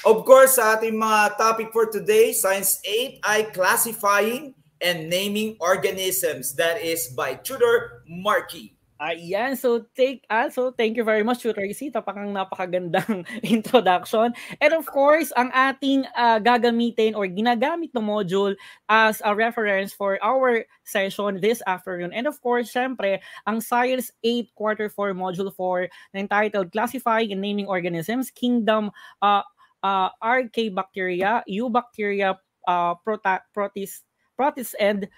Of course, sa ating mga topic for today, Science 8 ay classifying and naming organisms. That is by Tudor Markey. Ayan, so take also thank you very much Tracy, tapakang napakagandang introduction. And of course, ang ating uh, gagamitin or ginagamit na module as a reference for our session this afternoon. And of course, syempre, ang Science 8 Quarter 4 Module 4 na entitled Classifying and Naming Organisms, Kingdom uh, uh, Archaebacteria, Eubacteria, uh, prota- protis, protis, and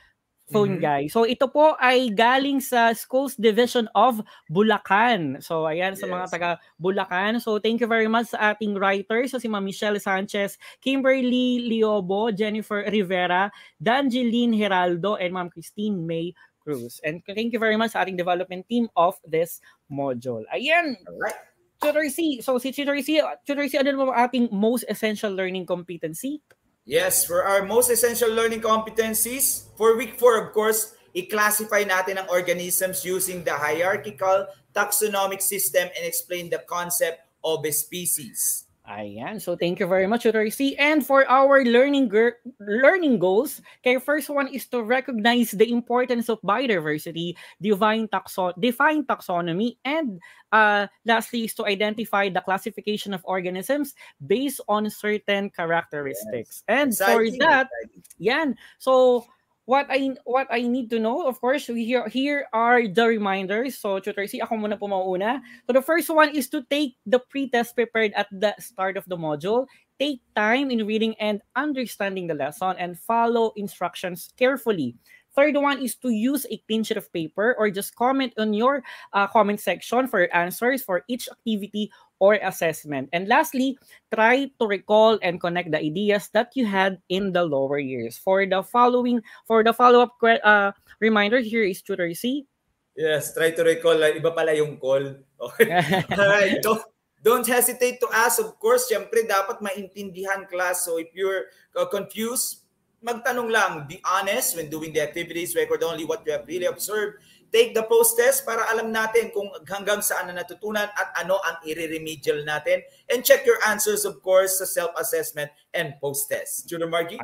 fungi. Mm-hmm. So ito po ay galing sa Schools Division of Bulacan. So ayan yes. sa mga taga Bulacan. So thank you very much sa ating writers, so si Ma'am Michelle Sanchez, Kimberly Liobo, Jennifer Rivera, Danjeline Heraldo, and Ma'am Christine May Cruz. And thank you very much sa ating development team of this module. Ayan. Alright. Tutor C. So si Tutor C, Tutor C, ano naman ating most essential learning competency? Yes, for our most essential learning competencies, for week 4, of course, i-classify natin ang organisms using the hierarchical taxonomic system and explain the concept of a species. Ayan. So thank you very much, C. And for our learning learning goals, kay first one is to recognize the importance of biodiversity, define taxon define taxonomy, and uh, lastly is to identify the classification of organisms based on certain characteristics. Yes. And Exciting. for that, yan. So what I what I need to know, of course, here here are the reminders. So, tutor, si ako muna po mauna. So, the first one is to take the pre-test prepared at the start of the module. Take time in reading and understanding the lesson and follow instructions carefully. Third one is to use a clean sheet of paper or just comment on your uh, comment section for answers for each activity or assessment. And lastly, try to recall and connect the ideas that you had in the lower years. For the following, for the follow-up uh, reminder, here is Tutor C. Yes, try to recall. Iba pala yung call. Okay. Alright, don't, don't hesitate to ask. Of course, syempre dapat maintindihan class. So if you're uh, confused, magtanong lang, be honest when doing the activities, record only what you have really observed. Take the post-test para alam natin kung hanggang saan na natutunan at ano ang i-remedial natin. And check your answers, of course, sa self-assessment and post-test. Junior Margie?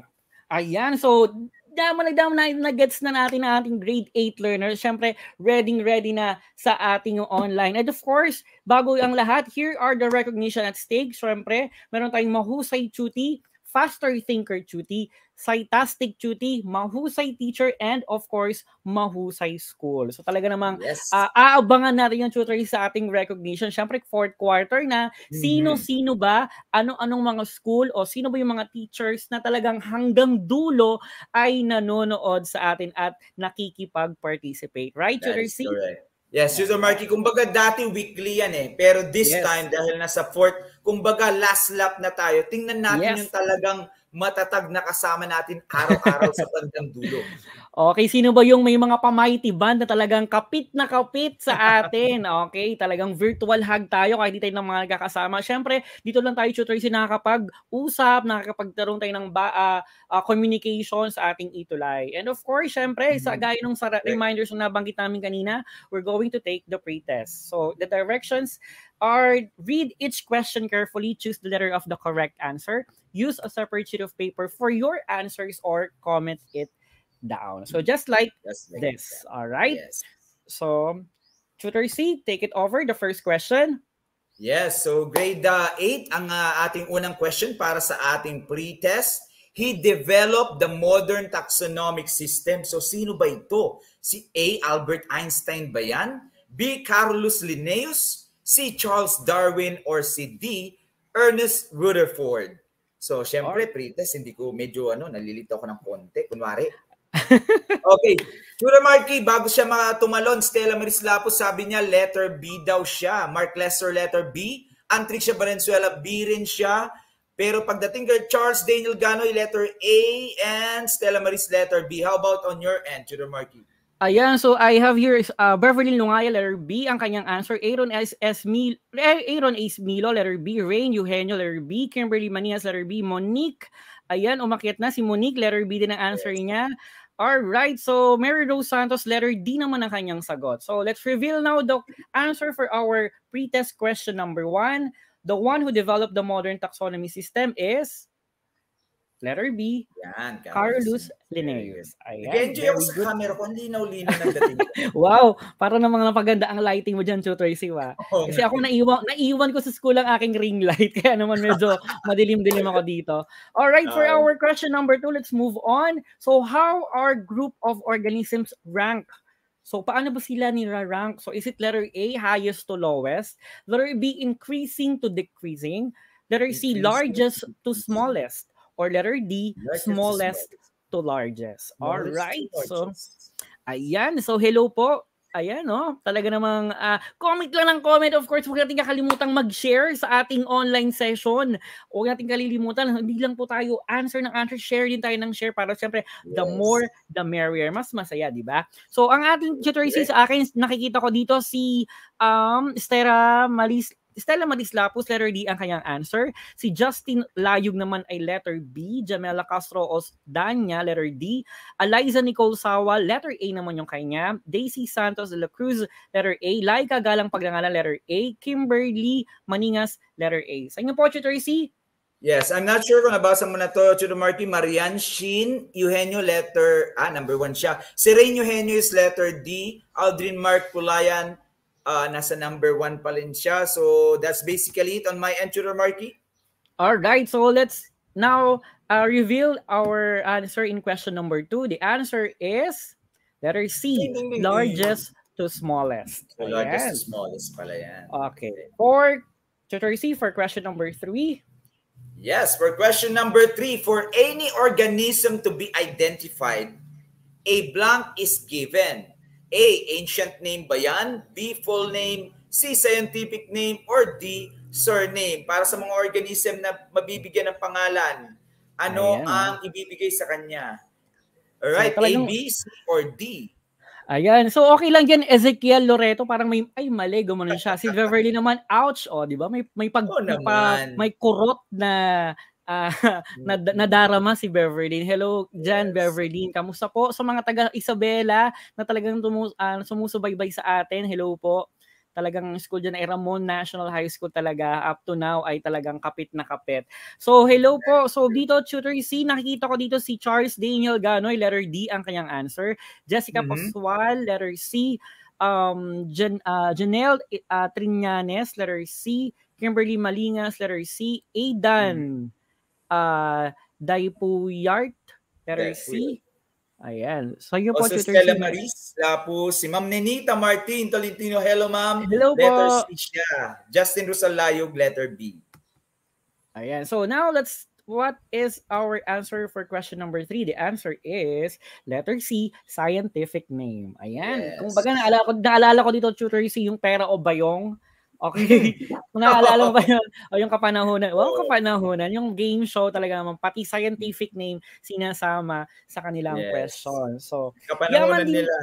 Ayan, so damo na damo na, na gets na natin ang ating grade 8 learners. Siyempre, ready ready na sa ating online. And of course, bago ang lahat, here are the recognition at stake. Siyempre, meron tayong mahusay duty, faster thinker duty, Sitastic Tuty, Mahusay Teacher, and of course, Mahusay School. So talaga namang yes. uh, aabangan natin yung tutor sa ating recognition. Siyempre, fourth quarter na, mm-hmm. sino-sino ba, ano-anong mga school o sino ba yung mga teachers na talagang hanggang dulo ay nanonood sa atin at nakikipag-participate. Right, Tutor C? Correct. Yes, Tutor Marky, kumbaga dati weekly yan eh. Pero this yes. time, dahil nasa fourth, kumbaga last lap na tayo, tingnan natin yes. yung talagang matatag na kasama natin araw-araw sa bandang dulo. Okay, sino ba yung may mga pamighty band na talagang kapit na kapit sa atin? Okay, talagang virtual hug tayo kahit di tayo ng mga nagkakasama. Siyempre, dito lang tayo tutor si nakakapag-usap, nakakapagtarong tayo ng ba, uh, uh, communication sa ating itulay. And of course, siyempre, mm-hmm. sa gaya ng sa reminders na nabanggit namin kanina, we're going to take the pre-test. So, the directions are read each question carefully, choose the letter of the correct answer, use a separate sheet of paper for your answers or comment it down. So just like, just like this. That. All right. Yes. So Tutor C, take it over. The first question. Yes, so grade uh, 8 ang uh, ating unang question para sa ating pre-test. He developed the modern taxonomic system. So sino ba ito? Si A. Albert Einstein ba yan? B. Carlos Linnaeus? C. Charles Darwin? Or si D. Ernest Rutherford? So, syempre, pre-test, hindi ko medyo ano, nalilito ako ng konti. Kunwari, okay. Chura Marky, bago siya tumalon, Stella Maris Lapos, sabi niya, letter B daw siya. Mark Lester, letter B. Antricia Valenzuela, B rin siya. Pero pagdating kay Charles Daniel Ganoy, letter A. And Stella Maris, letter B. How about on your end, Chura Marky? Ayan, so I have here uh, Beverly Lungaya, letter B, ang kanyang answer. Aaron S. S. Mil Aaron Ace Milo, letter B. Rain Eugenio, letter B. Kimberly Manias, letter B. Monique, ayan, umakyat na si Monique, letter B din ang answer yes. niya. All right, so Mary Rose Santos, letter D naman ang kanyang sagot. So let's reveal now the answer for our pre-test question number one. The one who developed the modern taxonomy system is Letter B, Yan, Carlos Linnaeus. Ayan, ako very sa camera ko. Linaw-linaw ng dating. Wow, para namang napaganda ang lighting mo dyan, Tutor Siwa. Oo Kasi nga. ako naiwan, naiwan ko sa school ang aking ring light. Kaya naman medyo madilim-dilim ako dito. All right, for Um, our question number two, let's move on. So how are group of organisms rank? So paano ba sila nira-rank? So is it letter A, highest to lowest? Letter B, increasing to decreasing? Letter C, largest to smallest? Or letter D, Largest to smallest to largest? All Smallest to right, so largest. Ayan, so hello po. Ayan, no? Talaga namang ah, comment lang ng comment. Of course, huwag natin kakalimutang mag-share sa ating online session. Huwag natin kalilimutan. Hindi lang po tayo answer ng answer. Share din tayo ng share para siyempre the Yes. more, the merrier. Mas masaya, di ba? So, ang ating tutor Correct. sa akin, nakikita ko dito si um, Stella Malis Stella Madislapus, letter D ang kanyang answer. Si Justin Layug naman ay letter B. Jamela Castro Osdanya, letter D. Eliza Nicole Sawa, letter A naman yung kanya. Daisy Santos de la Cruz, letter A. Laika Galang Paglangalan, letter A. Kimberly Maningas, letter A. Sa inyo po, Tutor C? Yes, I'm not sure kung nabasa mo na to, Chudo Marky. Marian Shin Eugenio, letter, ah, number one siya. Si Rain Eugenio is letter D. Aldrin Mark Pulayan, ah, nasa number one pa rin siya. So, that's basically it on my end, Chudo Marky. All right, so let's now uh, reveal our answer in question number two. The answer is letter C, largest to smallest. So, largest to smallest pala yan. Okay. For Tutor C, for question number three, Yes, for question number three, for any organism to be identified, a blank is given. A, ancient name ba yan? B, full name? C, scientific name? Or D, surname? Para sa mga organism na mabibigyan ng pangalan, ano Ayan. ang ibibigay sa kanya? Alright, So, talagang- A, B, C, or D? Ayan. So, okay lang yan, Ezekiel Loreto. Parang may, ay, mali, gumanon siya. Si Beverly naman, ouch. O, di ba? May, may, pag, Oo may, pa- may kurot na, ah, na, nadarama si Beverly. Hello, Jan Yes. Beverly. Kamusta po sa mga taga Isabela na talagang tumu, ah, sumusubaybay sa atin? Hello po. Talagang school dyan ay Ramon National High School talaga. Up to now ay talagang kapit na kapit. So, hello po. So, dito, Tutor C, nakikita ko dito si Charles Daniel Ganoy, letter D ang kanyang answer. Jessica Mhm. Pascual, letter C. Um, Jan, uh, Janelle uh, Triñanes, letter C. Kimberly Malingas, letter C. Aidan uh, Daipuyart, letter C. Ayan. So, yun po, Also, Tutor Stella C. Maris. Tapos, si Ma'am Nenita Martin Tolentino. Hello, Ma'am. Hello po. Letter C siya. Justin Rosalayog, letter B. Ayan. So now let's what is our answer for question number three? The answer is letter C, scientific name. Ayan. Yes. Kung baga naalala ko, naalala ko dito, tutor C, yung pera o bayong. Okay. Kung naalala mo ba yun? O yung kapanahonan. Wow, kapanahonan. Yung game show talaga naman, pati scientific name sinasama sa kanilang Yes. question. So, Kapanahonan Yaman din- nila.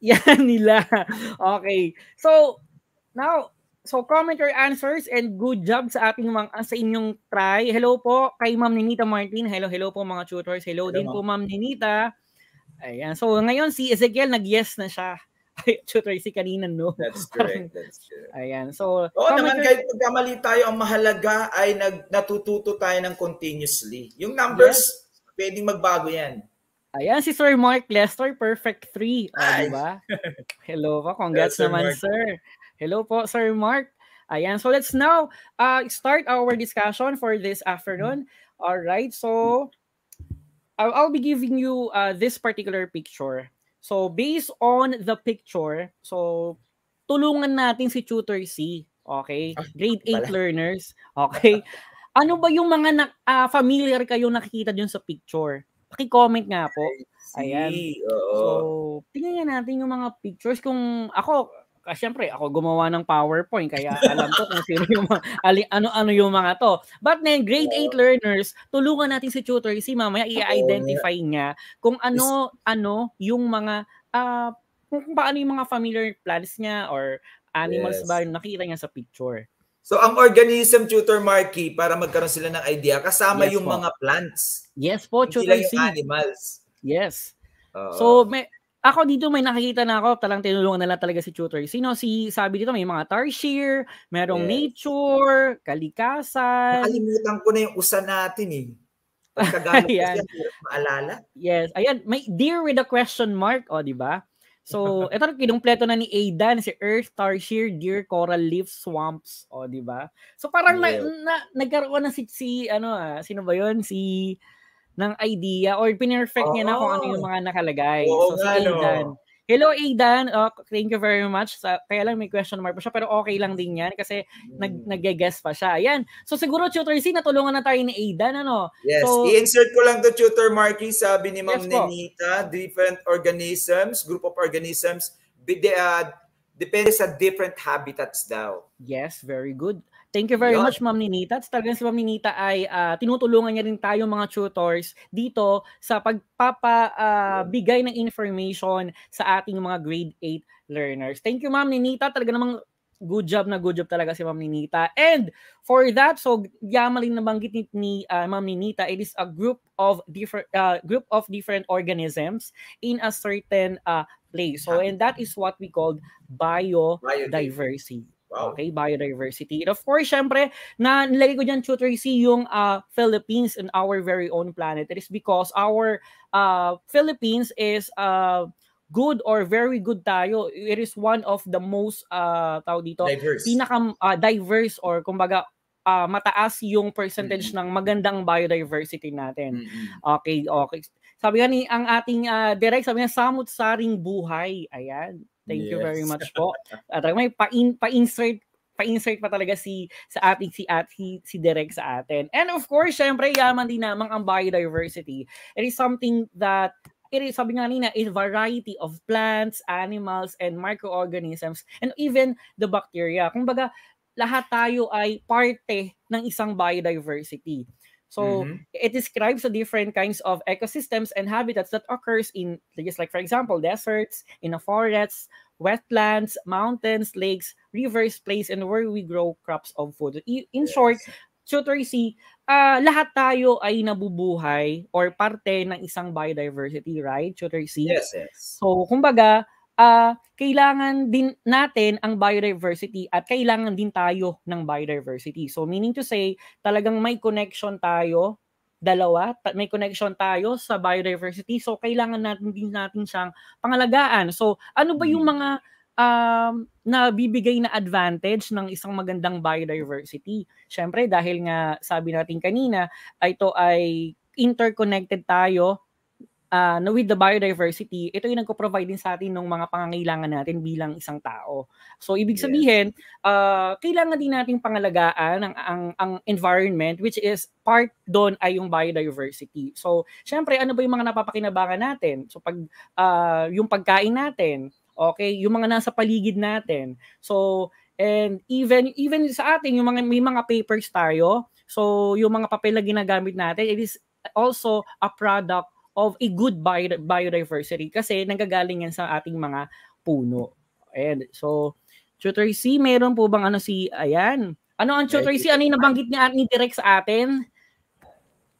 yan nila. Okay. So, now, so comment your answers and good job sa ating mga sa inyong try. Hello po kay Ma'am Ninita Martin. Hello, hello po mga tutors. Hello, Hello, din ma'am. po Ma'am Ninita. Ayan. So, ngayon si Ezekiel nag-yes na siya. Tutor si kanina no. That's correct. That's correct. Ayan. So, Oo comment naman, kahit pagkamali tayo, ang mahalaga ay nag, natututo tayo ng continuously. Yung numbers, pwedeng magbago yan. Ayan si Sir Mark Lester, perfect 3. O, Ay. di ba? Hello po, congrats Sir naman, Mark. sir. Hello po, Sir Mark. Ayan, so let's now uh, start our discussion for this afternoon. All right, so I'll, I'll be giving you uh, this particular picture. So based on the picture, so tulungan natin si Tutor C, okay? Ah, Grade 8 pala. learners, okay? ano ba yung mga na, ah, familiar kayo nakikita dun sa picture? Paki-comment nga po. Ayan. So, tingnan natin yung mga pictures kung ako ah, syempre ako gumawa ng PowerPoint kaya alam ko kung sino yung mga ali, ano-ano yung mga to. But then grade 8 learners, tulungan natin si tutor si mamaya i-identify niya kung ano ano yung mga ah kung paano yung mga familiar plants niya or animals Yes. ba yung nakita niya sa picture. So, ang organism tutor Marky, para magkaroon sila ng idea, kasama Yes yung po. mga plants. Yes po, tutor yung animals. Yes. Oo. So, may ako dito may nakikita na ako, talang tinulungan na lang talaga si tutor. Sino si sabi dito may mga tarsier, merong yes. nature, kalikasan. Nakalimutan ko na yung usa natin eh. Pagkagamit maalala. Yes, ayan, may dear with a question mark, o oh, di ba? So, ito na kinumpleto na ni Aidan, si Earth, Tarsier, Deer, Coral Leaf, Swamps, o oh, di ba? So parang yeah. na, na, nagkaroon na si, si ano ah, sino ba 'yon? Si ng idea or pinerfect niya na kung ano yung mga nakalagay. Oo, so, si Aidan. Hello, Aidan. Uh, thank you very much. Sa, kaya lang may question mark pa siya, pero okay lang din yan kasi nag, hmm. nag-guess pa siya. Ayan. So, siguro, Tutor C, natulungan na tayo ni Aidan, ano? Yes. So, I-insert ko lang to Tutor Marky, sabi ni Ma'am yes, Nenita, different organisms, group of organisms, uh, depende sa different habitats daw. Yes, very good. Thank you very Yun. much, Ma'am Ninita. At talagang si Ma'am Ninita ay uh, tinutulungan niya rin tayo mga tutors dito sa pagpapabigay uh, ng information sa ating mga grade 8 learners. Thank you, Ma'am Ninita. Talaga namang good job na good job talaga si Ma'am Ninita. And for that, so yamaling nabanggit ni, ni uh, Ma'am Ninita, it is a group of different uh, group of different organisms in a certain uh, place. So and that is what we call biodiversity. Wow. Okay, biodiversity. And of course, syempre, na nilagay ko dyan, Tutor C, yung uh, Philippines and our very own planet. It is because our uh, Philippines is uh, good or very good tayo. It is one of the most, uh, tao dito, diverse. pinaka uh, diverse or kumbaga, uh, mataas yung percentage mm-hmm. ng magandang biodiversity natin. Mm-hmm. Okay, okay. Sabi nga ni ang ating uh, direct, sabi nga samut-saring buhay. Ayan. Thank yes. you very much po. At may pa-in, pa-insert pa-insert pa talaga si sa ating si at si, si Derek sa atin. And of course, syempre yaman din namang ang biodiversity. It is something that it is sabi nga nina a variety of plants, animals and microorganisms and even the bacteria. Kumbaga lahat tayo ay parte ng isang biodiversity. So mm-hmm. it describes the different kinds of ecosystems and habitats that occurs in just like for example deserts, in a forests, wetlands, mountains, lakes, rivers, places, and where we grow crops of food. In yes. short, Tutor C, uh, lahat tayo ay nabubuhay or parte ng isang biodiversity, right? Tutor C? Yes, yes. So, kumbaga, uh, kailangan din natin ang biodiversity at kailangan din tayo ng biodiversity. So meaning to say, talagang may connection tayo dalawa, may connection tayo sa biodiversity. So kailangan natin din natin siyang pangalagaan. So ano ba yung mm. mga um, na bibigay na advantage ng isang magandang biodiversity? Syempre dahil nga sabi natin kanina, ito ay interconnected tayo uh, na with the biodiversity, ito yung nagko-provide din sa atin ng mga pangangailangan natin bilang isang tao. So ibig sabihin, uh, kailangan din nating pangalagaan ang, ang ang environment which is part doon ay yung biodiversity. So syempre ano ba yung mga napapakinabangan natin? So pag uh, yung pagkain natin, okay, yung mga nasa paligid natin. So and even even sa atin yung mga may mga papers tayo. So yung mga papel na ginagamit natin, it is also a product of a good bio- biodiversity kasi nanggagaling yan sa ating mga puno. And so, Tutor C, meron po bang ano si, ayan, ano ang Tutor C, ano yung nabanggit ni, ni Direk sa atin?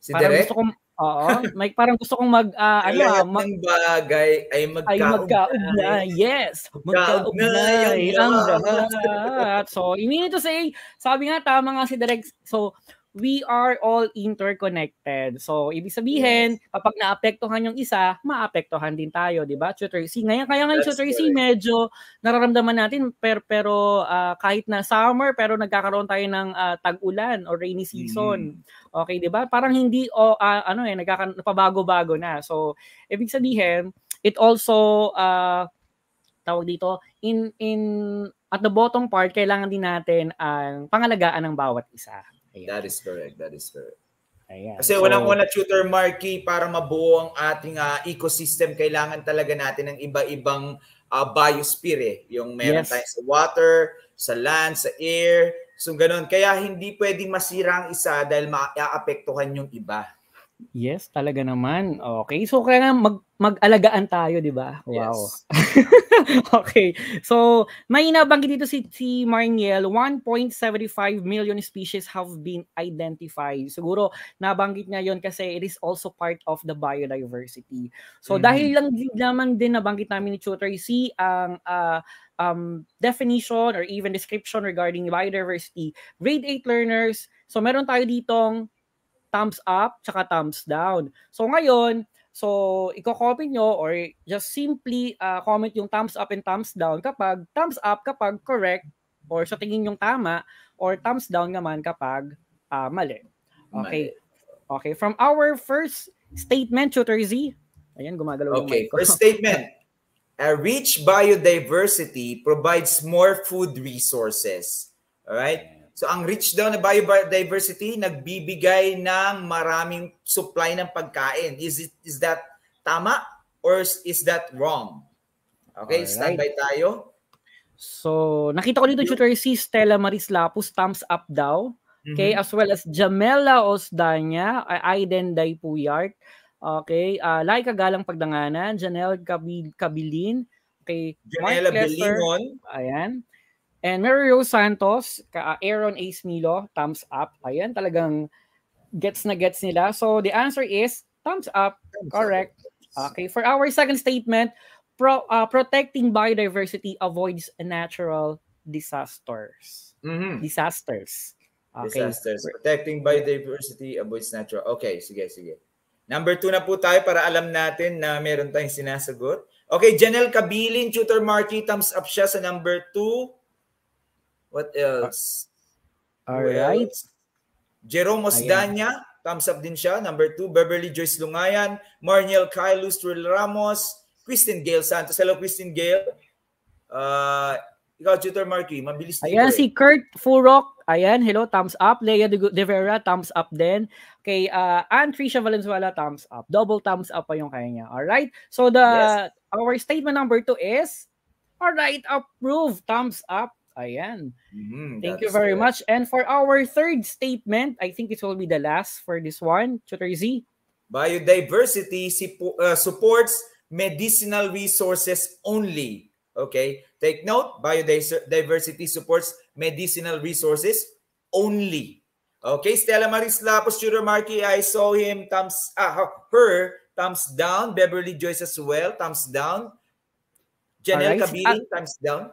Si parang Direk? Gusto kong, oo, may parang gusto kong mag, uh, ano, mag, ng bagay ay magkaugnay. Ay magkaugnay, yes. Magkaugnay ang lahat. So, you mean to say, sabi nga, tama nga si Direk, so, we are all interconnected. So, ibig sabihin, yes. kapag naapektuhan yung isa, maapektuhan din tayo, di ba? Tutor C. Ngayon, kaya ngayon, Tutor C, medyo nararamdaman natin, pero, pero uh, kahit na summer, pero nagkakaroon tayo ng uh, tag-ulan or rainy season. Mm. Okay, di ba? Parang hindi, o, uh, ano eh, nagkaka- napabago-bago na. So, ibig sabihin, it also, uh, tawag dito, in, in, at the bottom part, kailangan din natin ang pangalagaan ng bawat isa. Ayan. That is correct. That is correct. Ayan. Kasi so, walang-wala tutor Marky para mabuo ang ating uh, ecosystem, kailangan talaga natin ng iba-ibang uh, biosphere. Eh. Yung meron yes. tayo sa water, sa land, sa air. So ganun. Kaya hindi pwedeng masira ang isa dahil maapektuhan yung iba. Yes, talaga naman. Okay. So kaya nga mag mag-alagaan tayo, 'di ba? Wow. Yes. okay. So, may nabanggit dito si si Marniel, 1.75 million species have been identified. Siguro nabanggit niya 'yon kasi it is also part of the biodiversity. So, mm-hmm. dahil lang din naman din nabanggit namin ni Tutor C ang uh, um, definition or even description regarding biodiversity, grade 8 learners. So, meron tayo ditong thumbs up tsaka thumbs down. So ngayon, so i-comment nyo or just simply uh, comment yung thumbs up and thumbs down kapag thumbs up kapag correct or sa tingin yung tama or thumbs down naman kapag uh, mali. Okay. Okay, from our first statement, Tutor Z. Ayan, gumagalaw okay, first statement. A rich biodiversity provides more food resources. All right? So ang rich daw na biodiversity nagbibigay ng maraming supply ng pagkain. Is it is that tama or is that wrong? Okay, Alright. standby tayo. So, nakita ko dito tutor si Stella Maris Lapus thumbs up daw. Okay, mm-hmm. as well as Jamela Osdanya, Aiden Day Puyart. Okay, uh, Lai Kagalang Pagdanganan, Janelle Kabil Kabilin, okay, Janela Belingon. Ayan. And Mary Rose Santos, ka Aaron Ace Milo, thumbs up. Ayan, talagang gets na gets nila. So the answer is thumbs up. Thumbs Correct. Up. Okay, for our second statement, pro, uh, protecting biodiversity avoids natural disasters. Mm-hmm. Disasters. Okay. Disasters. Protecting biodiversity avoids natural. Okay, sige, sige. Number two na po tayo para alam natin na meron tayong sinasagot. Okay, Janelle Kabilin, Tutor Marky, thumbs up siya sa number two. What else? All right. Jerome Osdanya, thumbs up din siya. Number two, Beverly Joyce Lungayan, Marniel Kyle Lustrel Ramos, Kristen Gale Santos. Hello, Kristen Gale. Uh, ikaw, Tutor Marky, mabilis dito. Ayan, eh. si Kurt Furok. Ayan, hello, thumbs up. Leia De Vera, thumbs up din. Kay uh, Ann Tricia Valenzuela, thumbs up. Double thumbs up pa yung kaya niya. Alright? So, the yes. our statement number two is, alright, approve, thumbs up. Ayan. Mm, Thank you very much. And for our third statement, I think it will be the last for this one, Tutor Z. Biodiversity uh, supports medicinal resources only. Okay? Take note, biodiversity supports medicinal resources only. Okay, Stella Maris Lapos, Tutor Marky, I saw him thumbs, ah, her thumbs down. Beverly Joyce as well, thumbs down. Janelle right. Kabiling, uh, thumbs down.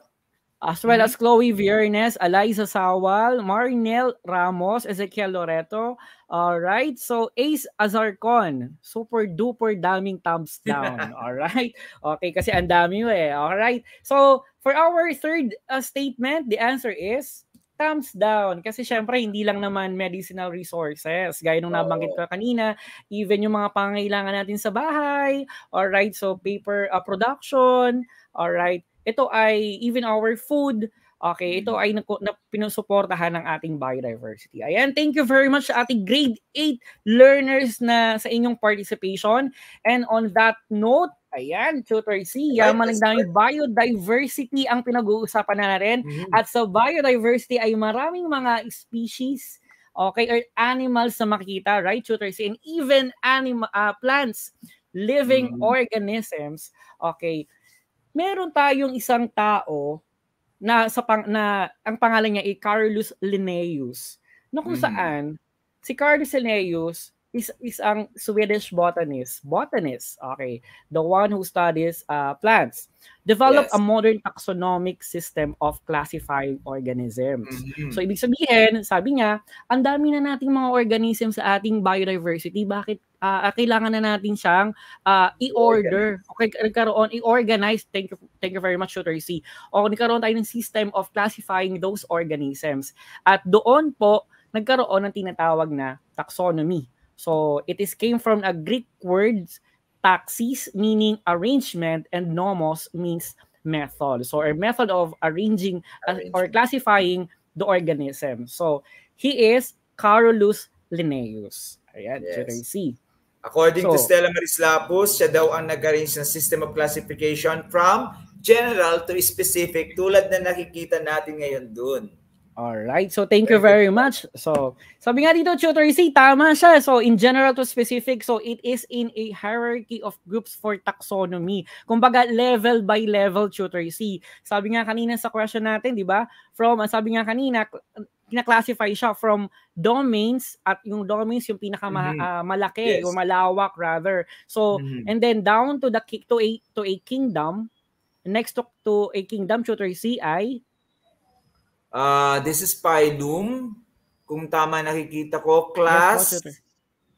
As well as mm-hmm. Chloe Viernes, Eliza Sawal, Marinel Ramos, Ezekiel Loreto. All right. So Ace Azarcon, super duper daming thumbs down. All right. Okay, kasi ang dami eh. All right. So for our third uh, statement, the answer is thumbs down. Kasi syempre, hindi lang naman medicinal resources. Gaya nung nabanggit ko kanina, even yung mga pangangailangan natin sa bahay, alright, so paper uh, production, alright, ito ay even our food, Okay, ito mm. ay na, na pinusuportahan ng ating biodiversity. Ayan, thank you very much sa ating grade 8 learners na sa inyong participation. And on that note, ayan, Tutor C, yaman ng biodiversity ang pinag-uusapan na rin. Mm-hmm. At sa biodiversity ay maraming mga species, okay, or animals na makikita, right, Tutor C? And even animal, uh, plants, living mm-hmm. organisms, okay, meron tayong isang tao na sa pang, na ang pangalan niya ay Carlos Linnaeus. No kung mm. saan si Carlos Linnaeus is is ang Swedish botanist. Botanist, okay. The one who studies uh, plants. Developed yes. a modern taxonomic system of classifying organisms. Mm-hmm. So ibig sabihin, sabi niya, ang dami na nating mga organisms sa ating biodiversity. Bakit uh, kailangan na natin siyang uh, i-order. Okay, nagkaroon, i-organize. Thank you, thank you very much, Tutor C. O nagkaroon tayo ng system of classifying those organisms. At doon po, nagkaroon ng tinatawag na taxonomy. So, it is came from a Greek word, taxis, meaning arrangement, and nomos means method. So, a method of arranging uh, or classifying the organism. So, he is Carolus Linnaeus. Ayan, yes. see. According so, to Stella Marislapus, siya daw ang nag-arrange ng system of classification from general to specific tulad na nakikita natin ngayon dun. Alright, so thank you very much. So, sabi nga dito, Tutor C, tama siya. So, in general to specific, so it is in a hierarchy of groups for taxonomy. Kumbaga, level by level, Tutor C. Sabi nga kanina sa question natin, di ba? From, sabi nga kanina, kina-classify siya from domains at yung domains yung pinaka mm-hmm. uh, malaki yes. o malawak rather. So, mm-hmm. and then down to the to a to a kingdom, next to, to a kingdom, Tutor C ay Uh, this is Phylum. Kung tama nakikita ko, class. Yes, po,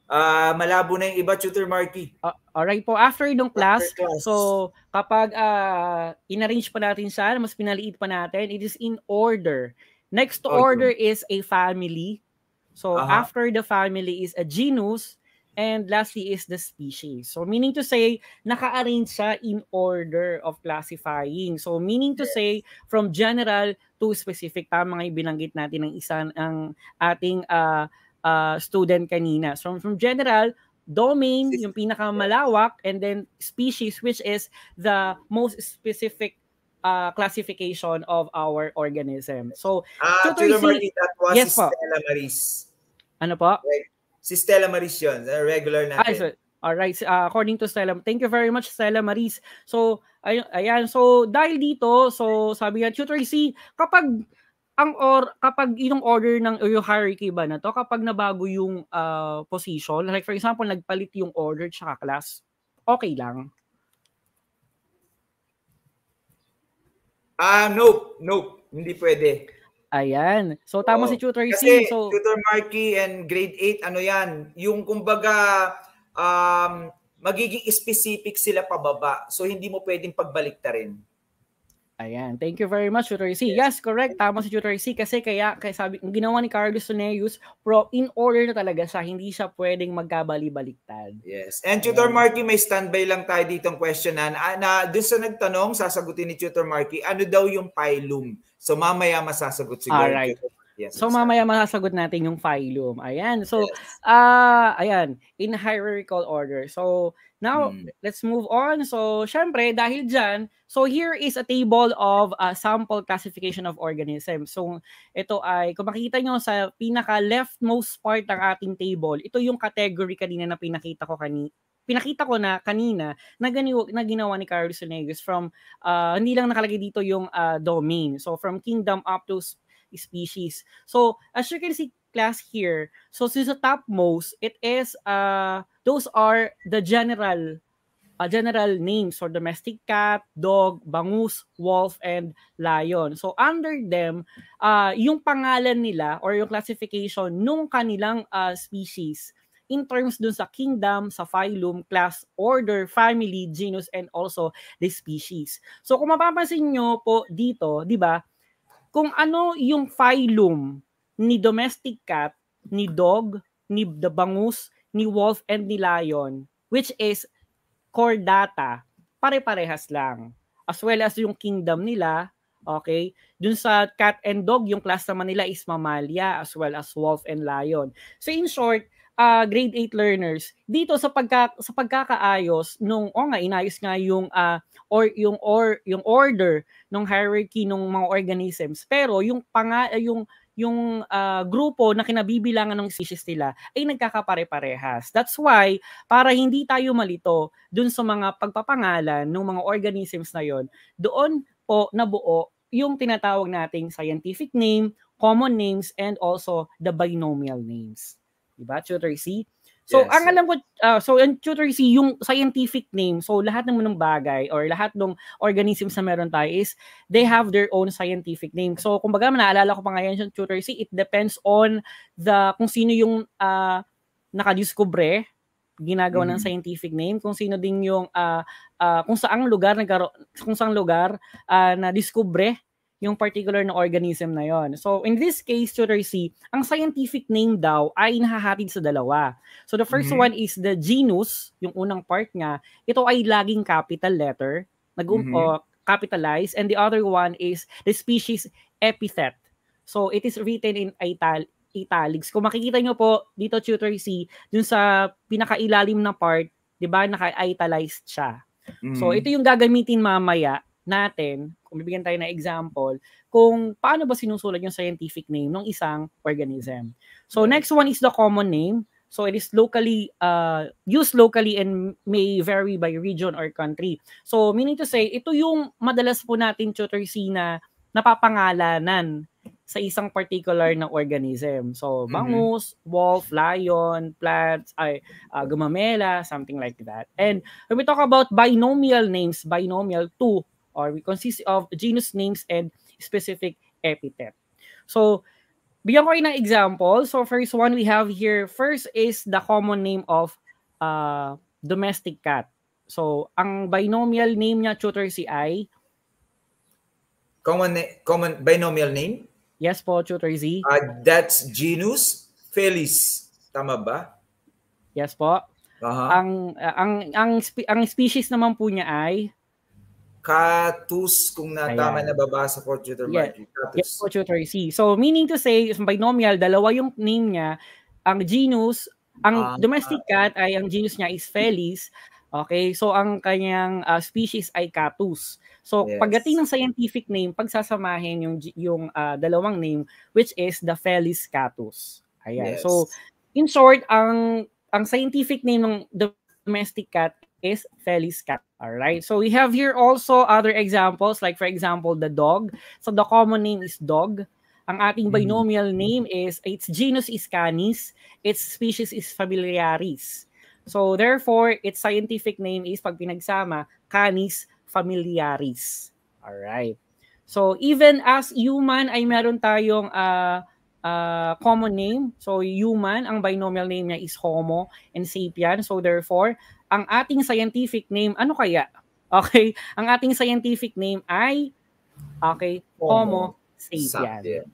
uh, malabo na yung iba, Tutor Marky. Uh, alright po, after yung class, class, so kapag uh, in-arrange pa natin siya, mas pinaliit pa natin, it is in order. Next to okay. order is a family. So uh-huh. after the family is a genus, and lastly is the species. So meaning to say, naka-arrange siya in order of classifying. So meaning to say, from general to specific, tama nga binanggit natin ng isa ang ating uh, uh, student kanina. So from general, domain, yung pinakamalawak, and then species, which is the most specific uh, classification of our organism. So, ah, Tutor Marty, that was yes, Stella Maris. Ano po? Right. Si Stella Maris yun, regular natin. Ay, so, Alright, uh, according to Stella, thank you very much Stella Maris. So, ay, ayan, so dahil dito, so sabi nga Tutor C, kapag ang or kapag yung order ng yung hierarchy ba na to kapag nabago yung uh, position like for example nagpalit yung order tsaka class okay lang ah uh, nope nope hindi pwede Ayan. So tama Oo. si Tutor Kasi C. So Tutor Marky and grade 8 ano 'yan, yung kumbaga um magiging specific sila pababa. So hindi mo pwedeng pagbaliktarin. Ayan. Thank you very much, Tutor C. Yes, correct. Tama si Tutor C kasi kaya, kaya sabi, ginawa ni Carlos Soneus, pro, in order na talaga siya. Hindi siya pwedeng magkabali-baliktad. Yes. And Tutor. Marky, may standby lang tayo ditong questionan. Ah, na, dun sa nagtanong, sasagutin ni Tutor Marky, ano daw yung phylum? So mamaya masasagot siguro. Alright. Yes, so mamaya masasagot natin yung phylum. Ayan. So yes. uh ayan, in hierarchical order. So now hmm. let's move on. So syempre dahil diyan, so here is a table of uh, sample classification of organisms. So ito ay kung makikita nyo sa pinaka leftmost part ng ating table, ito yung category kanina na pinakita ko kanina pinakita ko na kanina na, gani, na ginawa ni Carlos Sonegas from uh, hindi lang nakalagay dito yung uh, domain. So from kingdom up to species. So, as you can see class here, so since the topmost, it is, uh, those are the general uh, general names for domestic cat, dog, bangus, wolf, and lion. So under them, uh, yung pangalan nila or yung classification nung kanilang uh, species in terms dun sa kingdom, sa phylum, class, order, family, genus, and also the species. So kung mapapansin nyo po dito, di ba, kung ano yung phylum ni domestic cat, ni dog, ni the bangus, ni wolf, and ni lion, which is core data, pare-parehas lang. As well as yung kingdom nila, okay? Dun sa cat and dog, yung class naman nila is mammalia as well as wolf and lion. So in short, uh, grade 8 learners dito sa pagka sa pagkakaayos nung oh nga inayos nga yung uh, or yung or yung order ng hierarchy ng mga organisms pero yung panga yung yung uh, grupo na kinabibilangan ng species nila ay nagkakapare-parehas. That's why, para hindi tayo malito dun sa mga pagpapangalan ng mga organisms na yon, doon po nabuo yung tinatawag nating scientific name, common names, and also the binomial names. Diba? Tutor C. So, yes. ang alam ko, uh, so ang tutor C, yung scientific name, so lahat ng mga bagay or lahat ng organisms na meron tayo is they have their own scientific name. So, kumbaga, naalala ko pa ngayon yung tutor C, it depends on the, kung sino yung uh, nakadiskubre, ginagawa mm-hmm. ng scientific name, kung sino din yung, uh, uh, kung saang lugar, nagkaro, kung saang lugar uh, na diskubre yung particular na organism na yon. So, in this case, Tutor C, ang scientific name daw ay nahahatid sa dalawa. So, the first mm-hmm. one is the genus, yung unang part nga, ito ay laging capital letter, nag mm-hmm. uh, capitalized, and the other one is the species epithet. So, it is written in ital italics. Kung makikita nyo po dito, Tutor C, dun sa pinakailalim na part, di ba, naka-italiced siya. Mm-hmm. So, ito yung gagamitin mamaya natin, kung bibigyan tayo ng example, kung paano ba sinusulat yung scientific name ng isang organism. So next one is the common name. So it is locally uh, used locally and may vary by region or country. So meaning to say, ito yung madalas po natin tutor C na napapangalanan sa isang particular na organism. So Mhm. bangus, wolf, lion, plants, ay uh, gumamela, something like that. And when we talk about binomial names, binomial two or we consist of genus names and specific epithet. So Bigyan ko kayo ng example. So first one we have here, first is the common name of uh, domestic cat. So ang binomial name niya tutor si I. Common, common binomial name? Yes po, tutor Z. Uh, that's genus Felis. Tama ba? Yes po. Aha. Ang ang ang spe- ang species naman po niya ay Catus, kung na Ayan. tama na babasa ko, Tutor Yeah. Margie. yes po, tutor C. So meaning to say, binomial, dalawa yung name niya. Ang genus, ang Ah. domestic cat ay ang genus niya is Felis. Okay, so ang kanyang uh, species ay Catus. So Yes. pagdating ng scientific name, pagsasamahin yung yung uh, dalawang name which is the Felis Catus. Ayan. Yes. So in short, ang ang scientific name ng domestic cat is Felis cat. All right. So we have here also other examples like for example the dog. So the common name is dog. Ang ating Mhm. binomial name is its genus is Canis, its species is Familiaris. So therefore, its scientific name is pag pinagsama Canis familiaris. All right. So even as human ay meron tayong uh, uh, common name. So human, ang binomial name niya is Homo and sapien. So therefore, ang ating scientific name, ano kaya? Okay, ang ating scientific name ay okay, Homo, Homo sapien.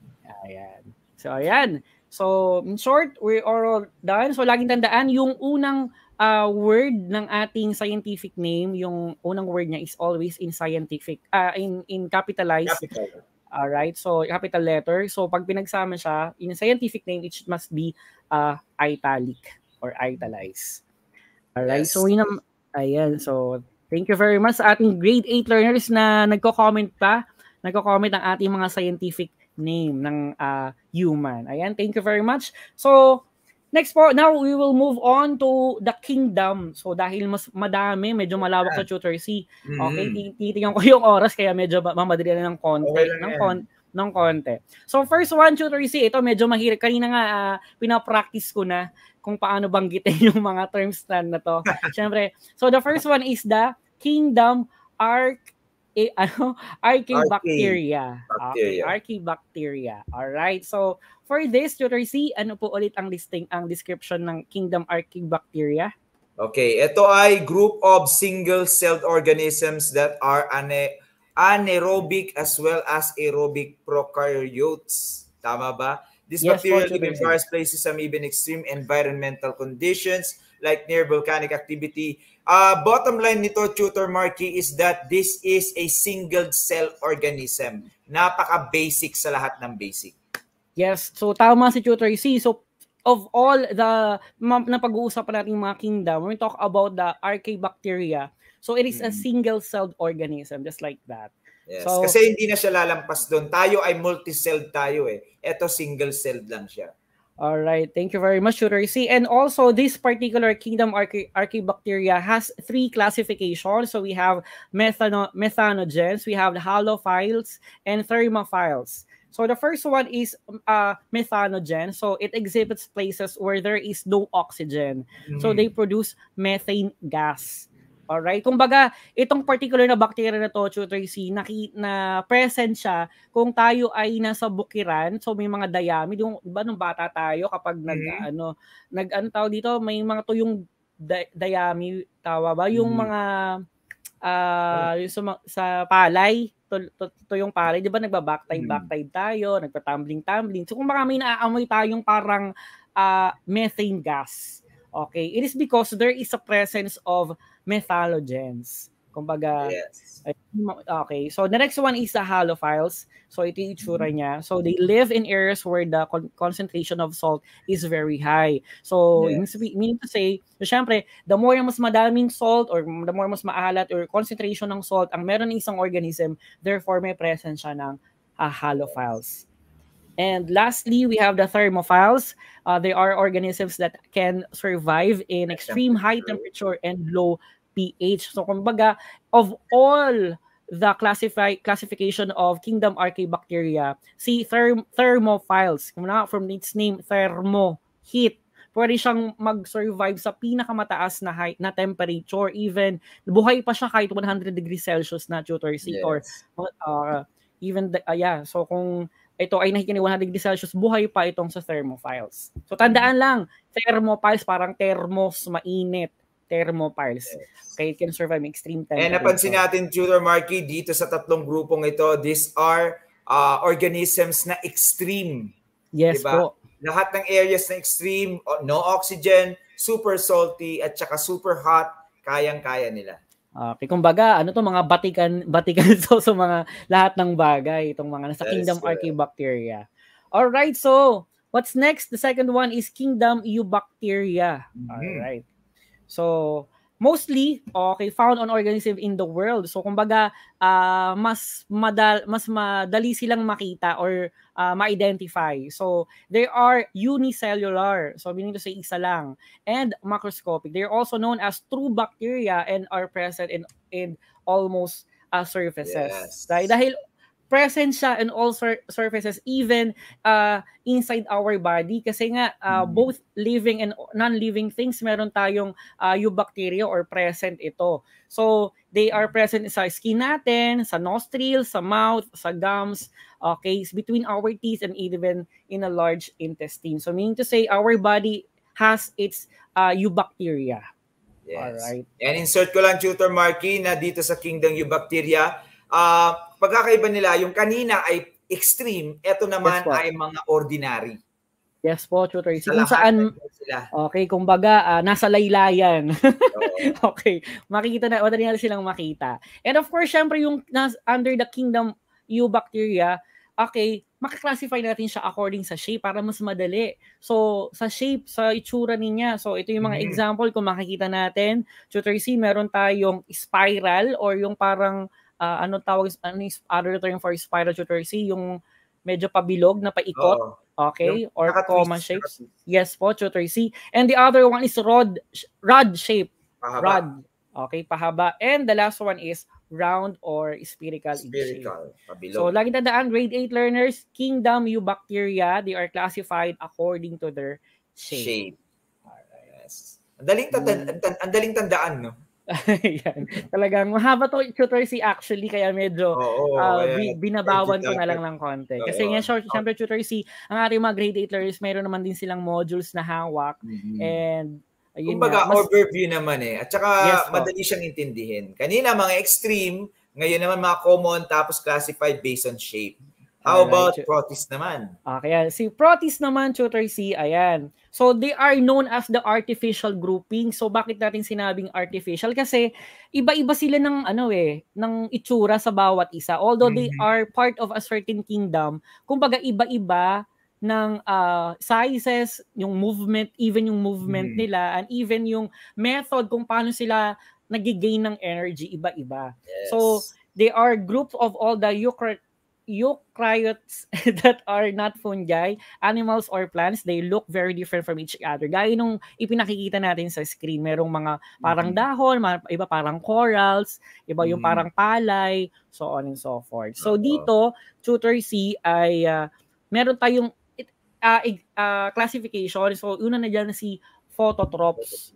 Ayan. So ayan. So in short, we're all done. So laging tandaan yung unang uh, word ng ating scientific name, yung unang word niya is always in scientific uh, in in capitalized Capital. All right. So capital letter. So pag pinagsama siya, in scientific name it must be uh italic or italicized. All right. Yes. So yun ang ayan. So thank you very much sa ating grade 8 learners na nagko-comment pa. Nagko-comment ang ating mga scientific name ng uh, human. Ayan, thank you very much. So Next po, now we will move on to the kingdom. So dahil mas madami, medyo malawak sa tutor C. Okay, Mhm. mm titingnan ko yung oras kaya medyo ma- mamadali na ng konti, Okay ng yan. Ng konti. So first one, tutor C, ito medyo mahirap. Kanina nga uh, pinapractice ko na kung paano banggitin yung mga terms na, na to. Siyempre, so the first one is the kingdom arc eh, ano, Archaebacteria. Okay, Bacteria. Archaebacteria. All right. So, for this, Tutor C, ano po ulit ang listing ang description ng Kingdom Archaebacteria? Okay, ito ay group of single-celled organisms that are ane anaerobic as well as aerobic prokaryotes. Tama ba? This Yes, Tutor. various places amid in extreme environmental conditions like near volcanic activity. Uh, bottom line nito, Tutor Marky, is that this is a single-cell organism. Napaka-basic sa lahat ng basic. Yes. So, tama si Tutor C. So, of all the na pag-uusapan natin mga kingdom, when we talk about the Archaebacteria, so it is a Mhm. single-celled organism, just like that. Yes. So- Kasi hindi na siya lalampas doon. Tayo ay multi-celled tayo eh. Ito single-celled lang siya. All right. Thank you very much, C. And also, this particular kingdom archae- Archaebacteria has three classifications. So we have methano- methanogens, we have the halophiles, and thermophiles. So the first one is uh, methanogen. So it exhibits places where there is no oxygen. So Mhm. they produce methane gas. Alright? Kumbaga, itong particular na bacteria na to, C, naki, na present siya kung tayo ay nasa bukiran, so may mga dayami, yung, di ba nung bata tayo kapag nag, Mhm. ano, nag, ano tawag dito, may mga tuyong da- dayami, tawa ba? Yung Mhm. mga, ah, yung sa, sa palay, to, to, to yung palay, di ba nagbabacktide, Mhm. backtide tayo, nagpa-tumbling-tumbling. So kung may naaamoy tayong parang ah, methane gas, Okay, it is because there is a presence of methalogens. Kumbaga, Yes. okay. So the next one is the halophiles. So ito yung itsura niya. So they live in areas where the con- concentration of salt is very high. So Yes. meaning to say, so syempre, the more mas madaming salt or the more mas maalat or concentration ng salt ang meron ng isang organism, therefore may presence siya ng uh, halophiles. And lastly, we have the thermophiles. Uh, they are organisms that can survive in extreme high temperature and low pH. So kumbaga, of all the classify classification of kingdom Archaebacteria, si therm, thermophiles, from its name, thermo, heat, pwede siyang mag-survive sa pinakamataas na high, na temperature, even buhay pa siya kahit 100 degrees Celsius na tutor C or uh, even the, uh, yeah, so kung ito ay nakikinig 100 degrees Celsius, buhay pa itong sa thermophiles. So tandaan lang, thermophiles parang thermos, mainit. Thermophiles. Okay, it can survive in extreme temperature. And napansin natin, Tudor Marky, dito sa tatlong grupong ito, these are uh, organisms na extreme. Yes diba? po. Lahat ng areas na extreme, no oxygen, super salty, at saka super hot, kayang-kaya nila. Okay, kumbaga, ano to mga batikan batikan so sa mga lahat ng bagay itong mga nasa That Kingdom. Archaebacteria. All right, so what's next? The second one is Kingdom Eubacteria. All Mhm. right. So mostly okay found on organism in the world. So kumbaga ah, mas madal mas madali silang makita or ah, ma-identify. So they are unicellular. So meaning to say isa lang and macroscopic. They're also known as true bacteria and are present in in almost uh, surfaces. Yes. Dahil, dahil present siya in all sur- surfaces even uh, inside our body kasi nga uh, Mhm. both living and non-living things meron tayong uh, eubacteria or present ito. So they are present sa skin natin, sa nostrils, sa mouth, sa gums, okay, between our teeth and even in a large intestine. So meaning to say our body has its uh, eubacteria. Yes. Alright. And insert ko lang, Tutor Marky, na dito sa Kingdom Eubacteria, uh, pagkakaiba nila, yung kanina ay extreme, eto naman Yes po. ay mga ordinary. Yes po, Tutor. Sa Kung saan, sila. okay, kumbaga, ah, nasa laylayan. Okay, makikita na, madali na silang makita. And of course, syempre, yung nas, under the kingdom Eubacteria, okay, makaklasify natin siya according sa shape para mas madali. So, sa shape, sa itsura niya. So, ito yung mga Mhm. example kung makikita natin. Tutor C, meron tayong spiral or yung parang, ah, ano tawag, ano yung other term for spiral tutor C, yung medyo pabilog na paikot. Oo. Okay, Yung or comma shapes. Yes po, tutor C. And the other one is rod rod shape. Pahaba. Rod. Okay, pahaba. And the last one is round or spherical. Spherical. Pabilog. So, lagi tandaan, grade 8 learners, kingdom eubacteria, they are classified according to their shape. shape. Yes. Ang daling, tatan- Mm. ang daling tandaan, no? Yan. Talagang mahaba to tutor C actually, kaya medyo Oo. Ah, kaya- bi- binabawan ko na lang ng konti. Kasi Oo. nga, short, syempre, tutor C, ang ating mga grade 8 learners, mayroon naman din silang modules na hawak. Mhm. And, ayun Kumbaga, nga, mas- overview naman eh. At saka, Yes po. madali siyang intindihin. Kanina, mga extreme. Ngayon naman, mga common, tapos classified based on shape. How Alright. about protis naman? Ah, kaya si Protis naman, Tutor C, ayan. So, they are known as the artificial grouping. So, bakit natin sinabing artificial? Kasi, iba-iba sila ng, ano eh, ng itsura sa bawat isa. Although they Mhm. are part of a certain kingdom, kumbaga iba-iba ng ah, sizes, yung movement, even yung movement Mhm. nila, and even yung method kung paano sila nagigain ng energy, iba-iba. Yes. So, they are groups of all the eucar- eukaryotes that are not fungi, animals or plants. They look very different from each other. Gaya nung ipinakikita natin sa screen, merong mga parang Mhm. dahon, iba parang corals, iba yung Mhm. parang palay, so on and so forth. So dito, Tutor C ay ah, meron tayong ig- ah, classification. So una na dyan si phototrophs.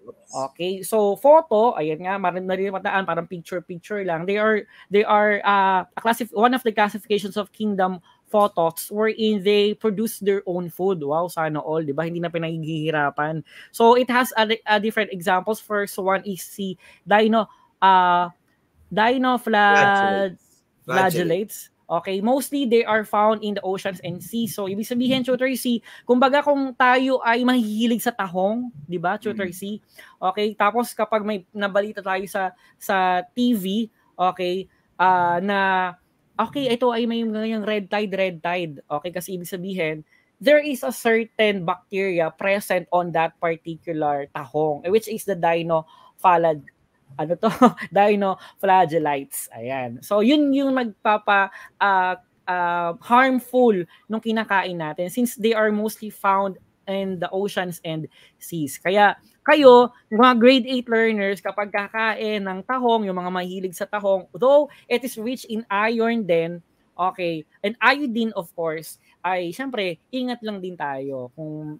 Okay, so photo, ayan nga, mataan, parang picture-picture lang. They are they are uh, a classif- one of the classifications of kingdom photos wherein they produce their own food. Wow, sana all, di ba? Hindi na pinaghihirapan. So it has a, a different examples. First one is si Dino uh, Dinoflagellates. Flagellate. Okay, mostly they are found in the oceans and seas. So ibig sabihin, Tutor C, kumbaga kung tayo ay mahihilig sa tahong, 'di ba, Tutor C? Okay, tapos kapag may nabalita tayo sa sa TV, okay, uh, na okay, ito ay may ngayong red tide, red tide. Okay, kasi ibig sabihin, there is a certain bacteria present on that particular tahong, which is the dinoflagellate ano to, dinoflagellates. Ayan. So, yun yung nagpapa uh, uh, harmful nung kinakain natin since they are mostly found in the oceans and seas. Kaya kayo, yung mga grade 8 learners, kapag kakain ng tahong, yung mga mahilig sa tahong, though it is rich in iron then, okay, and iodine of course, ay syempre, ingat lang din tayo kung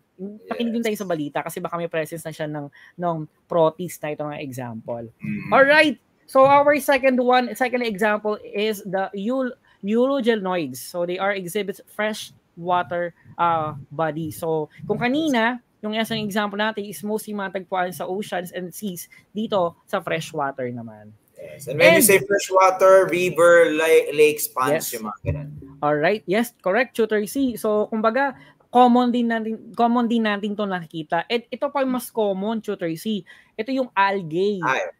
pakinig din tayo sa balita kasi baka may presence na siya ng, ng protease na ito nga example. Mm-hmm. right. So our second one, second example is the eul eulogenoids. So they are exhibits fresh water uh, body. So kung kanina, yung isang example natin is mostly matagpuan sa oceans and seas, dito sa fresh water naman. Yes. And when and, you say freshwater, river, lake, lakes, ponds, yes. yung mga ganun. All right. Yes, correct, Tutor C. So, kumbaga, common din natin common din natin to nakikita. At ito pa mas common, Tutor C. Ito yung algae. Ah,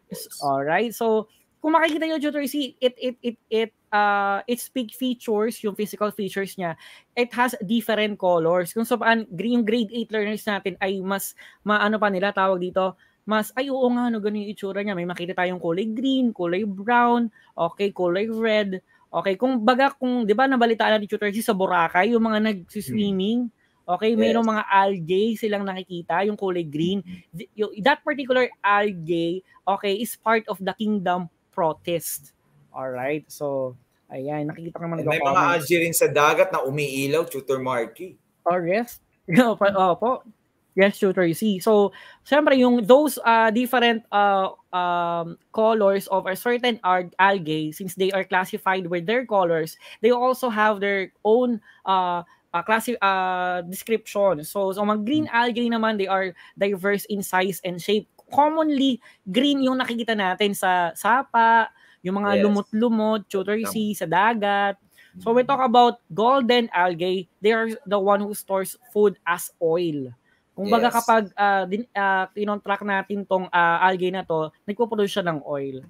All right. So, kung makikita niyo Tutor C, it it it it uh its big features, yung physical features niya, it has different colors. Kung saan green grade 8 learners natin ay mas maano pa nila tawag dito, mas, ay oo nga, no, ganun yung itsura niya. May makita tayong kulay green, kulay brown, okay, kulay red. Okay, kung baga, kung, di ba, nabalitaan natin tutor sa Boracay, yung mga nag-swimming, okay, yes. mayroong mga algae silang nakikita, yung kulay green. Yung, that particular algae, okay, is part of the kingdom protist. Alright, so, ayan, nakikita ko naman May mga algae rin sa dagat na umiilaw, Tutor Marky. Oh, yes. Opo, opo. Yes, tutor, you see. So, syempre, yung those uh, different uh, um, colors of a certain algae, since they are classified with their colors, they also have their own uh, uh, class uh, description. So, so mga green algae naman, they are diverse in size and shape. Commonly, green yung nakikita natin sa sapa, yung mga yes. lumot-lumot, you see, sa dagat. So, we talk about golden algae, they are the one who stores food as oil. Kung baga yes. kapag uh, din, uh, kinontract natin tong uh, algae na to, nagpo-produce siya ng oil.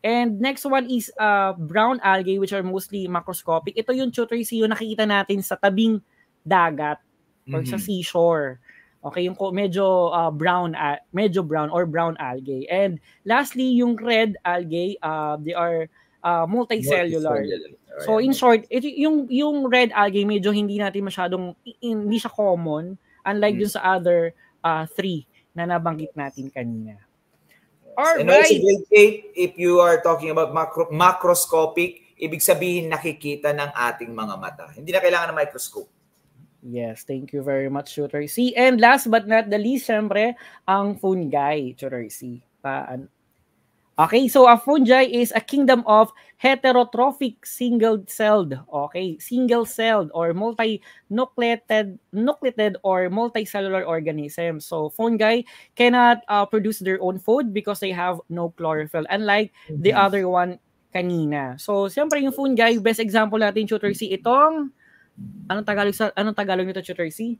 And next one is uh, brown algae which are mostly macroscopic. Ito yung tutorial yung nakikita natin sa tabing dagat or mm-hmm. sa seashore. Okay, yung medyo uh, brown uh, medyo brown or brown algae. And lastly, yung red algae, uh, they are uh, multicellular. multicellular. So in short, ito, yung yung red algae medyo hindi natin masyadong hindi siya common unlike mm. dun sa other uh, three na nabanggit natin kanina. All And right. also grade 8, if you are talking about macro, macroscopic, ibig sabihin nakikita ng ating mga mata. Hindi na kailangan ng microscope. Yes, thank you very much, Shooter C. And last but not the least, syempre, ang fungi, Shooter C. Pa, Okay, so a fungi is a kingdom of heterotrophic single-celled, okay, single-celled or multi-nucleated nucleated or multicellular organisms. So fungi cannot uh, produce their own food because they have no chlorophyll unlike mm-hmm. the other one kanina. So siyempre yung fungi, best example natin tutor C itong anong Tagalog sa anong Tagalog nito tutor C?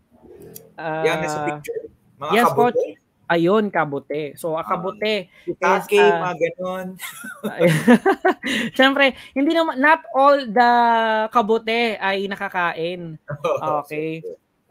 Uh, Yan sa picture. Mga yes, kabuti. Ayun, kabute. So, a kabute uh, is... Uh, mga ganon. Siyempre, hindi naman, not all the kabute ay nakakain. Okay.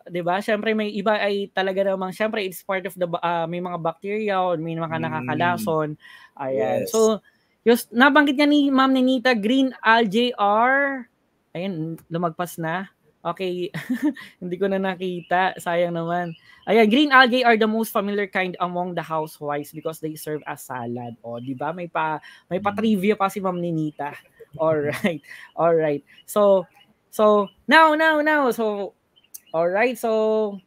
'di ba? Syempre may iba ay talaga namang syempre it's part of the uh, may mga bacteria or may mga mm. nakakalason. Ayan. Yes. So, just nabanggit niya ni Ma'am Nenita green algae are ayun lumagpas na. Okay, hindi ko na nakita. Sayang naman. Ayan, green algae are the most familiar kind among the housewives because they serve as salad. O, di ba? May pa may pa trivia pa si Ma'am Ninita. All right. All right. So so now now now so all right. So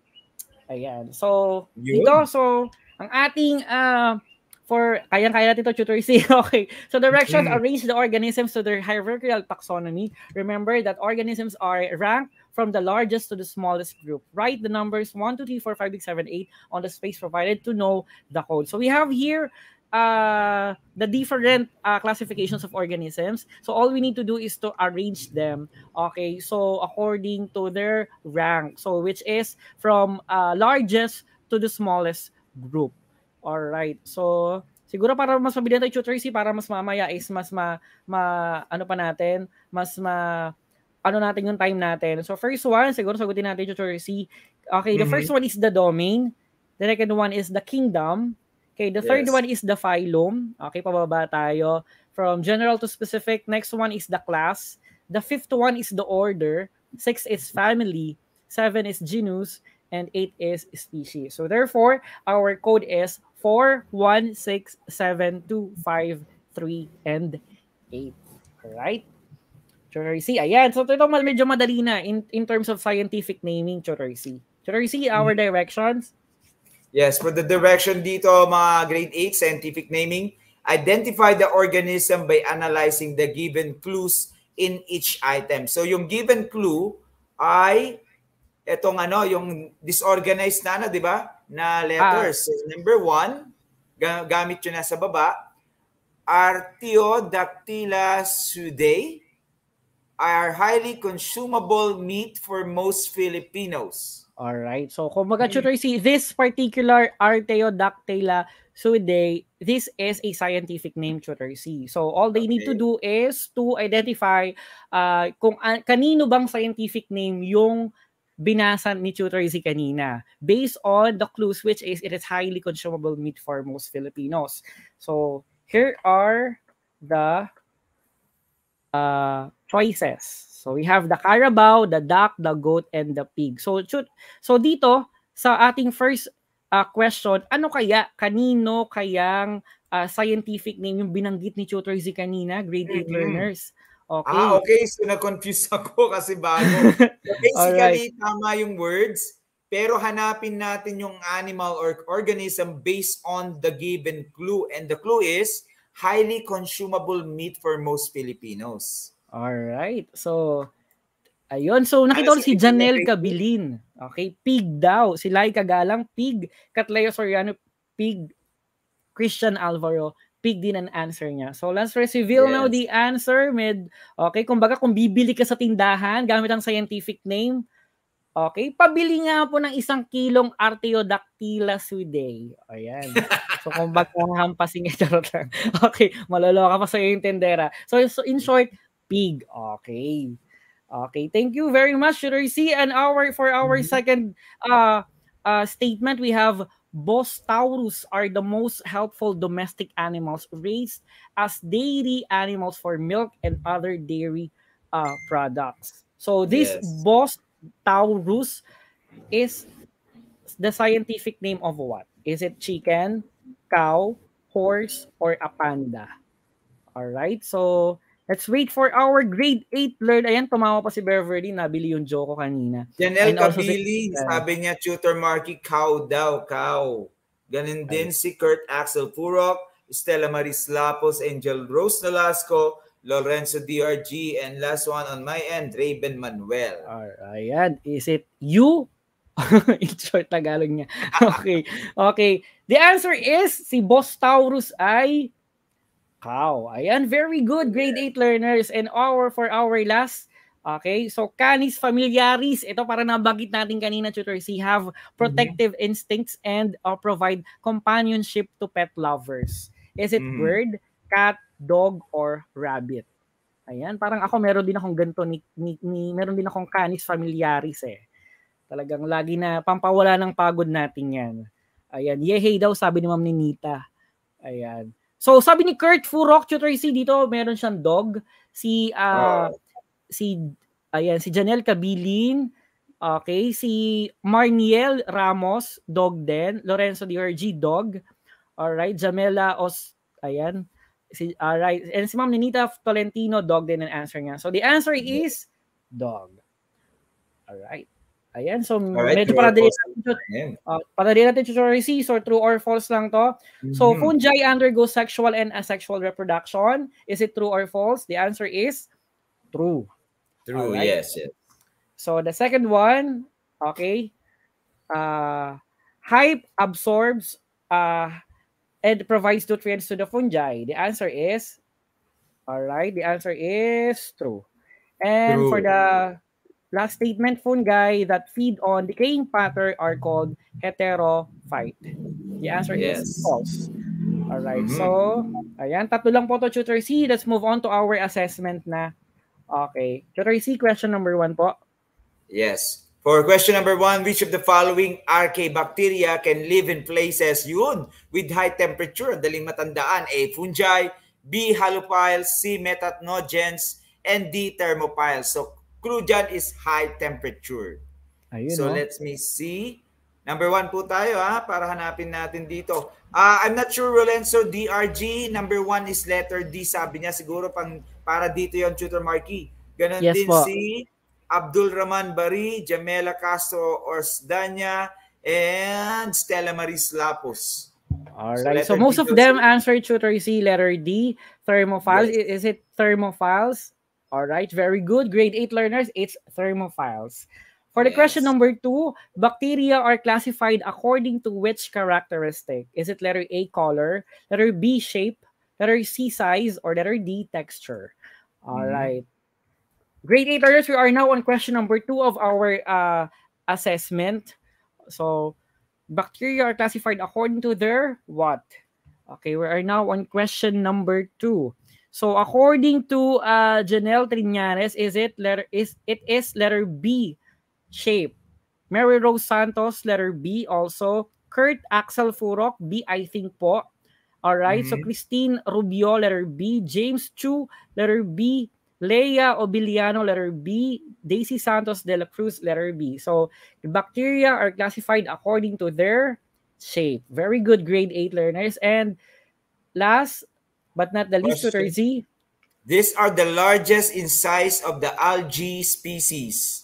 ayan. So Yun. dito so ang ating uh, for kayang-kaya natin ito, tutor C. okay. So directions mm-hmm. arrange the organisms to their hierarchical taxonomy. Remember that organisms are ranked from the largest to the smallest group. Write the numbers 1, 2, 3, 4, 5, 6, 7, 8 on the space provided to know the code. So we have here uh, the different uh, classifications of organisms. So all we need to do is to arrange them. Okay, so according to their rank, so which is from uh, largest to the smallest group. All right. So siguro para mas mabilis tayo tutor para mas mamaya is mas ma, ma ano pa natin, mas ma ano natin yung time natin. So first one, siguro sagutin natin tutor C. Okay, the mm-hmm. first one is the domain. The second one is the kingdom. Okay, the third yes. one is the phylum. Okay, pababa tayo. From general to specific. Next one is the class. The fifth one is the order. Six is family. Seven is genus. And eight is species. So therefore, our code is 4, 1, 6, 7, 2, 5, 3, and 8. Alright? Chorisi. Ayan. So ito medyo madali na in, in terms of scientific naming, Chorisi. Chorisi, our mm-hmm. directions. Yes, for the direction dito, mga grade 8, scientific naming, identify the organism by analyzing the given clues in each item. So yung given clue ay etong ano, yung disorganized na, na 'di ba? Na letters. Ah. So, number one, gamit yun na sa baba, Artiodactyla sudae are highly consumable meat for most Filipinos. All right. So, kung mag-tutor si this particular Arteodactyla suidae, this is a scientific name tutor C. So, all they okay. need to do is to identify uh, kung uh, kanino bang scientific name yung binasa ni Tutor Z kanina based on the clues which is it is highly consumable meat for most Filipinos. So, here are the uh, choices. So we have the carabao, the duck, the goat, and the pig. So, so dito, sa ating first uh, question, ano kaya, kanino kayang uh, scientific name yung binanggit ni Tutor Z kanina, grade 8 mm-hmm. learners? Okay. Ah, okay. So, na-confuse ako kasi bago. So, basically, right. tama yung words. Pero hanapin natin yung animal or organism based on the given clue. And the clue is highly consumable meat for most Filipinos. All right. So, ayun. So, nakita ko si Janelle Cabilin. Okay, pig daw. Si Lai Kagalang, pig. Katleo Soriano, pig. Christian Alvaro, pig din ang answer niya. So, let's reveal yes. now the answer. Med, okay, kumbaga kung bibili ka sa tindahan gamit ang scientific name, okay, pabili nga po ng isang kilong Artiodactyla suidae. Ayan. So, kumbaga hampasin nga charot lang. Okay, maloloka pa sa yung tendera. So, so, in short, pig. Okay. Okay, thank you very much, Royce. And our for our mm-hmm. second uh, uh, statement, we have Bostaurus are the most helpful domestic animals raised as dairy animals for milk and other dairy uh, products. So this yes. Bostaurus is the scientific name of what? Is it chicken, cow, horse, or a panda? All right. So Let's wait for our grade 8 learn. Ayan, tumawa pa si Beverly. Nabili yung Joko kanina. Janelle Kabili, si, uh, sabi niya, Tutor Marky, cow daw, cow. Ganon din si Kurt Axel Purok, Stella Maris Lapos, Angel Rose Nolasco, Lorenzo DRG, and last one on my end, Raven Manuel. Ayan, is it you? In short, Tagalog niya. Okay. Okay. The answer is, si Boss Taurus ay cow. Ayan, very good grade 8 learners. And our for our last Okay, so canis familiaris, ito para nabanggit natin kanina, tutors, he have protective mm-hmm. instincts and uh, provide companionship to pet lovers. Is it mm-hmm. bird, cat, dog, or rabbit? Ayan, parang ako meron din akong ganito, ni, ni, ni, meron din akong canis familiaris eh. Talagang lagi na pampawala ng pagod natin yan. Ayan, yehey daw sabi ni Ma'am Ninita. Ayan. So sabi ni Kurt Furok, tutor si dito, meron siyang dog. Si uh, oh. si ayan si Janelle Cabilin, okay, si Marniel Ramos, dog din, Lorenzo DRG, dog. All right, Jamela Os ayan. Si all right, and si Ma'am Ninita Tolentino, dog din ang answer niya. So the answer is dog. All right. Ayan, so Alright, medyo para din natin, uh, para natin tutorial C, so true or false lang to. Mm-hmm. So fungi undergo sexual and asexual reproduction. Is it true or false? The answer is true. True, right. yes, yes. So the second one, okay, uh, hype absorbs uh, and provides nutrients to the fungi? The answer is, all right, the answer is true. And true. for the last statement, fungi that feed on decaying matter are called heterophyte. The answer yes. is false. All right. Mm-hmm. So, ayan, tatlo lang po to, Tutor C. Let's move on to our assessment na. Okay. Tutor C, question number one po. Yes. For question number one, which of the following archaebacteria can live in places yun with high temperature? Daling matandaan. A. Fungi. B. Halophiles. C. Metathnogens. And D. Thermophiles. So, clue dyan is high temperature. Ayun, so, no? let's me see. Number one po tayo ha, para hanapin natin dito. Uh, I'm not sure, Rolenzo, DRG. Number one is letter D. Sabi niya, siguro pang, para dito yon Tutor Marky. Ganon yes, din po. si Abdul Rahman Bari, Jamela Castro Orsdanya, and Stella Maris Lapos. All right. So, so most of them answered tutor C, letter D, thermophiles. Yes. Is it thermophiles? All right. Very good. Grade 8 learners, it's thermophiles. For the yes. question number two, bacteria are classified according to which characteristic? Is it letter A, color, letter B, shape, letter C, size, or letter D, texture? All mm. right. Grade 8 learners, we are now on question number 2 of our uh, assessment. So, bacteria are classified according to their what? Okay, we are now on question number 2. So, according to uh, Janelle Trinares, is it letter is it is letter B shape. Mary Rose Santos, letter B also. Kurt Axel Furok, B I think po. All right. Mm-hmm. So Christine Rubio, letter B. James Chu, letter B. Leia Obiliano, letter B. Daisy Santos de la Cruz, letter B. So, the bacteria are classified according to their shape. Very good grade 8 learners. And last but not the least, letter Z. These are the largest in size of the algae species.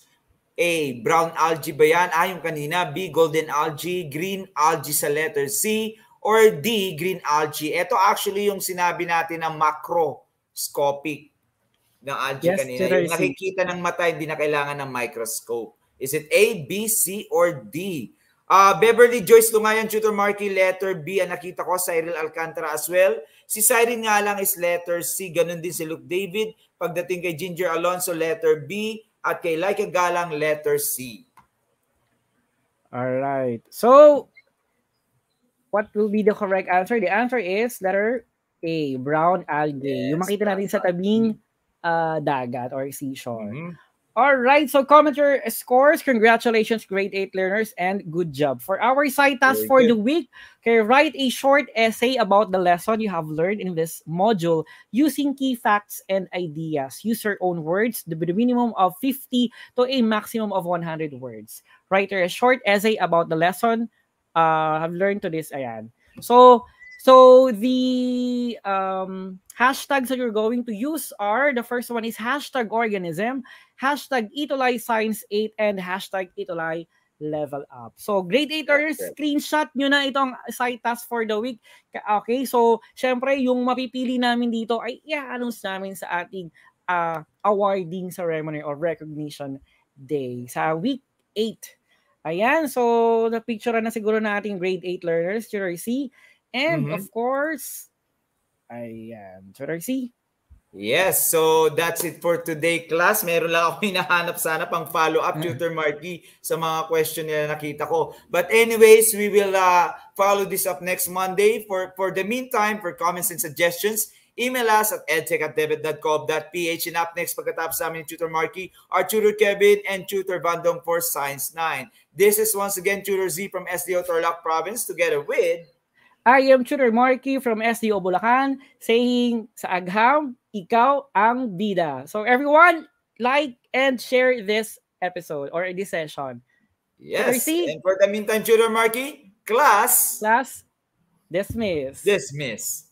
A. Brown algae ba yan? Ah, yung kanina. B. Golden algae. Green algae sa letter C. Or D. Green algae. Ito actually yung sinabi natin na macroscopic ng algae yes, kanina. Yung nakikita ng mata, hindi na kailangan ng microscope. Is it A, B, C, or D? Uh, Beverly Joyce Lungayan, Tutor Marky, letter B ang nakita ko. Cyril Alcantara as well. Si Cyril nga lang is letter C. Ganun din si Luke David. Pagdating kay Ginger Alonso, letter B. At kay Laika Galang, letter C. Alright. So, what will be the correct answer? The answer is letter A, brown algae. Yes, yung makita natin sa tabing uh, dagat or seashore. Mm-hmm. All right, so comment your scores. Congratulations, grade 8 learners, and good job. For our side task Very for good. the week, okay, write a short essay about the lesson you have learned in this module using key facts and ideas. Use your own words, the minimum of 50 to a maximum of 100 words. Write a short essay about the lesson uh, have learned to this. Ayan. So, So the um, hashtags that you're going to use are the first one is hashtag organism, hashtag Itolay Science 8, and hashtag Itolay level up. So, grade 8 learners, okay. screenshot nyo na itong site task for the week. Okay, so, syempre, yung mapipili namin dito ay i-announce namin sa ating uh, awarding ceremony or recognition day sa week 8. Ayan, so, na-picture na siguro natin grade 8 learners. You see, And mm-hmm. of course, ayan, Tracy. Yes, so that's it for today class. Meron lang ako hinahanap sana pang follow-up, mm. Tutor Marky, sa mga question na nakita ko. But anyways, we will uh, follow this up next Monday. For, for the meantime, for comments and suggestions, email us at edtech at debit.gov.ph. And up next, pagkatapos sa amin Tutor Marky, our Tutor Kevin and Tutor Bandong for Science 9. This is once again Tutor Z from SDO Tarlac Province together with I am Tutor Marky from SDO Bulacan saying sa agham, ikaw ang bida. So everyone, like and share this episode or this session. Yes. And for the meantime, Tutor Marky, class. Class, dismiss. Dismiss.